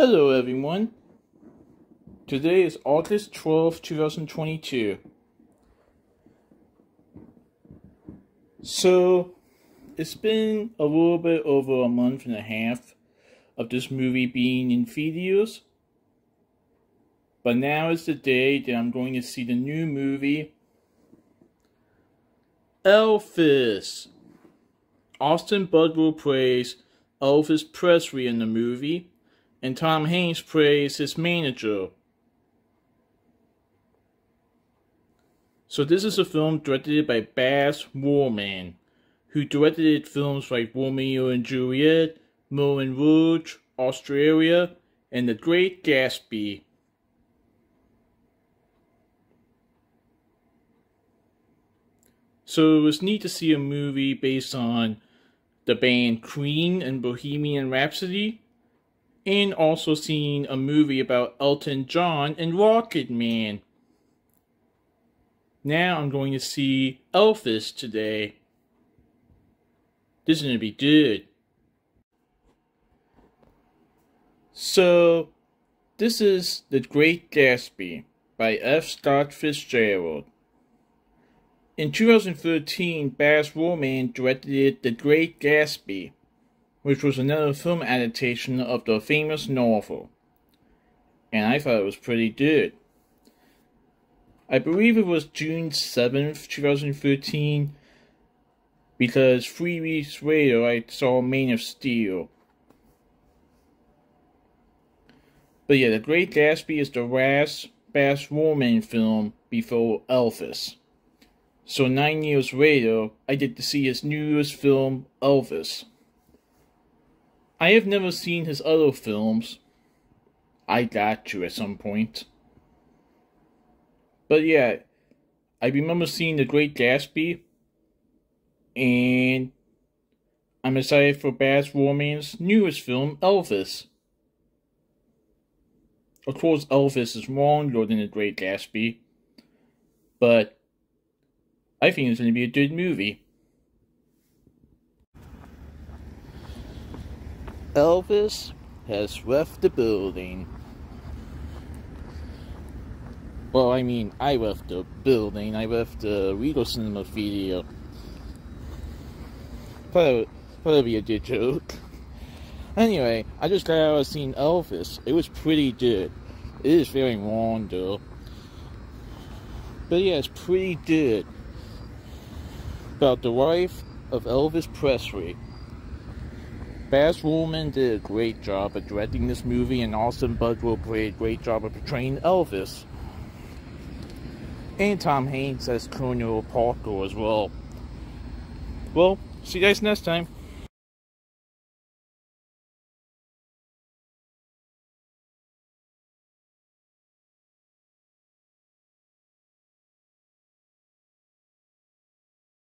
Hello, everyone. Today is August 12, 2022. So, it's been a little bit over a month and a half of this movie being in theaters. But now is the day that I'm going to see the new movie Elvis. Austin Butler plays Elvis Presley in the movie and Tom Hanks plays his manager. So this is a film directed by Baz Luhrmann, who directed films like Romeo and Juliet, Moulin Rouge, Australia, and The Great Gatsby. So it was neat to see a movie based on the band Queen and Bohemian Rhapsody, and also seeing a movie about Elton John and Rocket Man. Now I'm going to see Elvis today. This is going to be good. So, this is The Great Gatsby by F. Scott Fitzgerald. In 2013, Baz Luhrmann directed The Great Gatsby which was another film adaptation of the famous novel. And I thought it was pretty good. I believe it was June 7th, 2013, because three weeks later I saw Man of Steel. But yeah, The Great Gatsby is the last Baz Luhrmann film before Elvis. So nine years later, I get to see his newest film, Elvis. I have never seen his other films. I got to at some point. But yeah, I remember seeing The Great Gatsby, and I'm excited for Baz Luhrmann's newest film, Elvis. Of course, Elvis is longer than The Great Gatsby, but I think it's going to be a good movie. Elvis has left the building. Well, I mean, I left the building. I left the Regal Cinema. Thought it be a good joke. Anyway, I just got out of seeing Elvis. It was pretty good. It is very long, though. But yeah, it's pretty good. About the wife of Elvis Presley. Baz Luhrmann did a great job of directing this movie, and Austin Butler played a great job of portraying Elvis. And Tom Hanks as Colonel Parker as well. Well, see you guys next time.